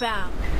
Wipeout!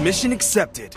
Mission accepted.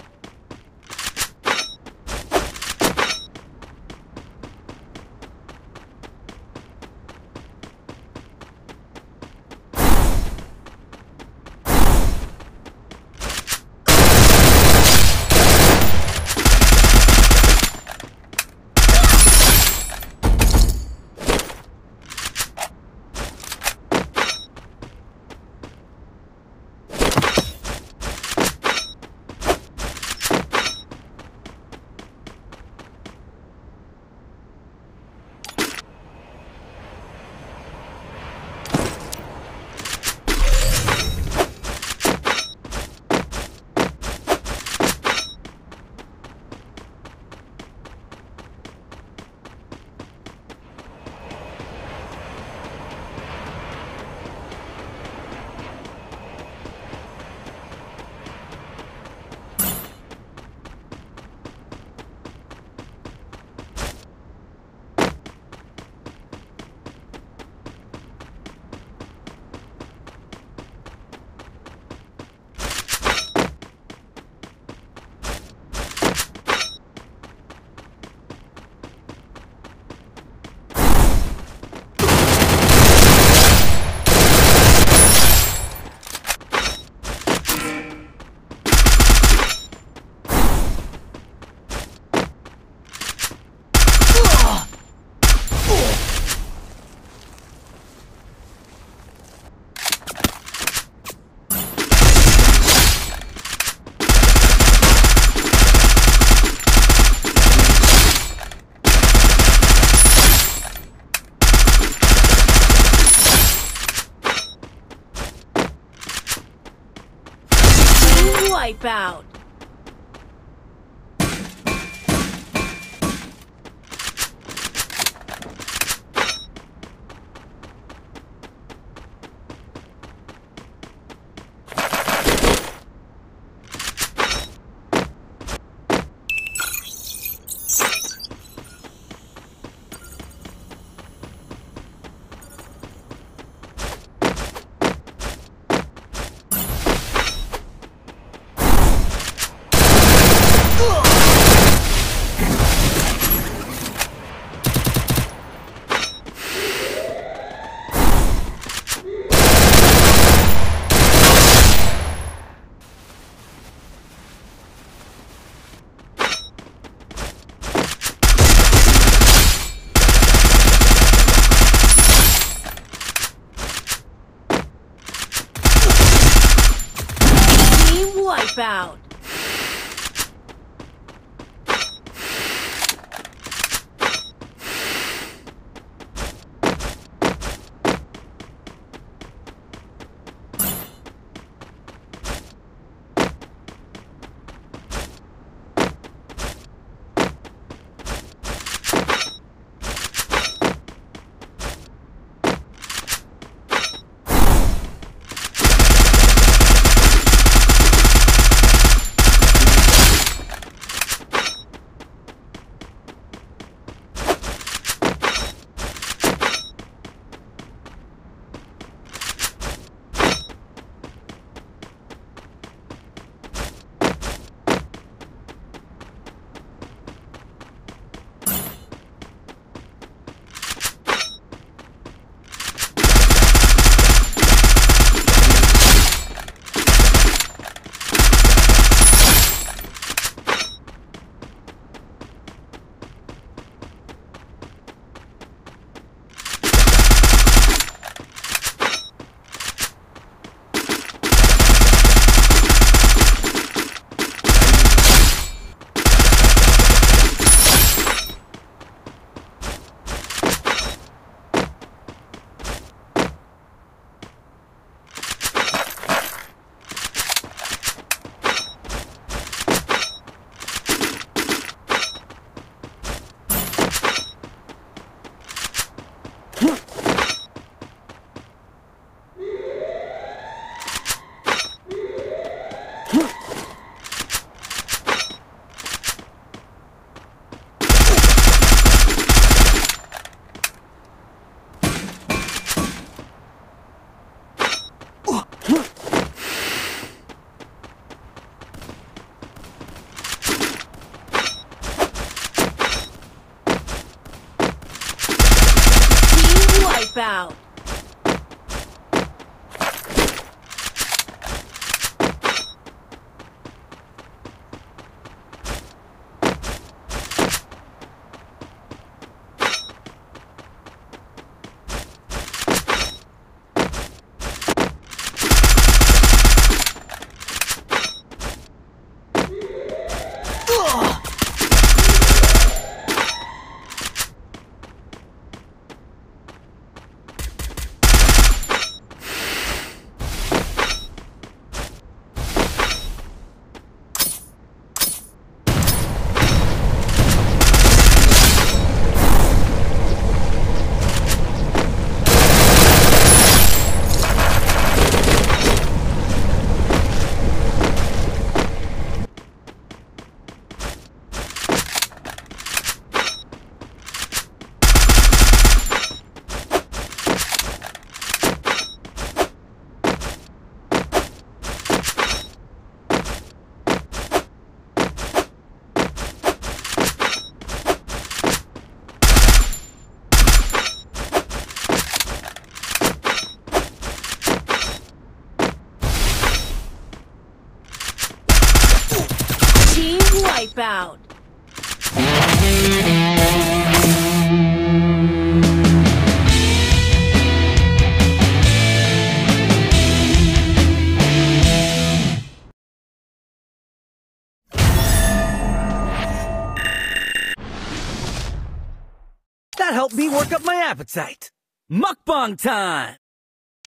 Wipeout. Team Wipeout. That helped me work up my appetite. Mukbang time!